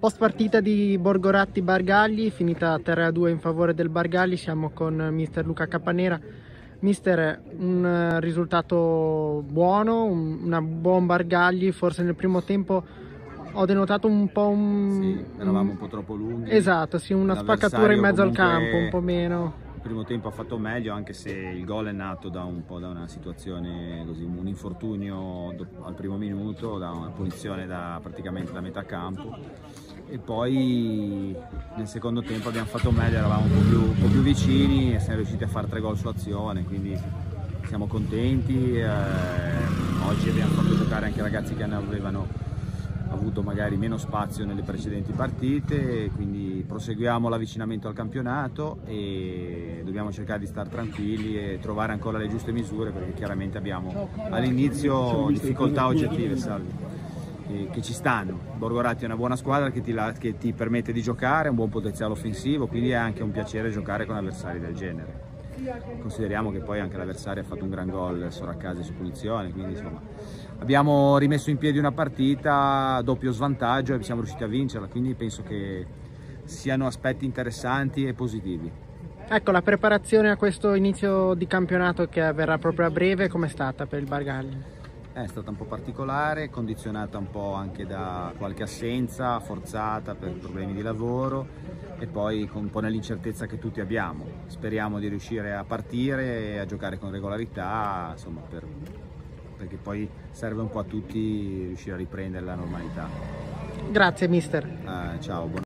Post partita di Borgoratti Bargagli, finita 3-2 in favore del Bargagli, siamo con mister Luca Capanera. Mister, un risultato buono, un, una buon Bargagli, forse nel primo tempo ho denotato un po' un... Sì, eravamo un po' troppo lunghi. Esatto, sì, una spaccatura in mezzo al campo, un po' meno il primo tempo ha fatto meglio anche se il gol è nato da un po' da una situazione così, un infortunio al primo minuto, da una punizione da praticamente da metà campo e poi nel secondo tempo abbiamo fatto meglio, eravamo un po' più, un po più vicini e siamo riusciti a fare tre gol sull'azione, quindi siamo contenti. Eh, oggi abbiamo fatto giocare anche ragazzi che avevano avuto magari meno spazio nelle precedenti partite, quindi proseguiamo l'avvicinamento al campionato e dobbiamo cercare di stare tranquilli e trovare ancora le giuste misure perché chiaramente abbiamo all'inizio difficoltà oggettive salvi, che ci stanno. Borgoratti è una buona squadra che ti, che ti permette di giocare, un buon potenziale offensivo, quindi è anche un piacere giocare con avversari del genere consideriamo che poi anche l'avversario ha fatto un gran gol a casa su punizione, quindi insomma abbiamo rimesso in piedi una partita a doppio svantaggio e siamo riusciti a vincerla, quindi penso che siano aspetti interessanti e positivi. Ecco, la preparazione a questo inizio di campionato che avverrà proprio a breve, com'è stata per il Bargagli? È stata un po' particolare, condizionata un po' anche da qualche assenza forzata per problemi di lavoro e poi con un po' nell'incertezza che tutti abbiamo. Speriamo di riuscire a partire e a giocare con regolarità, insomma, per, perché poi serve un po' a tutti riuscire a riprendere la normalità. Grazie mister. Eh, ciao, buon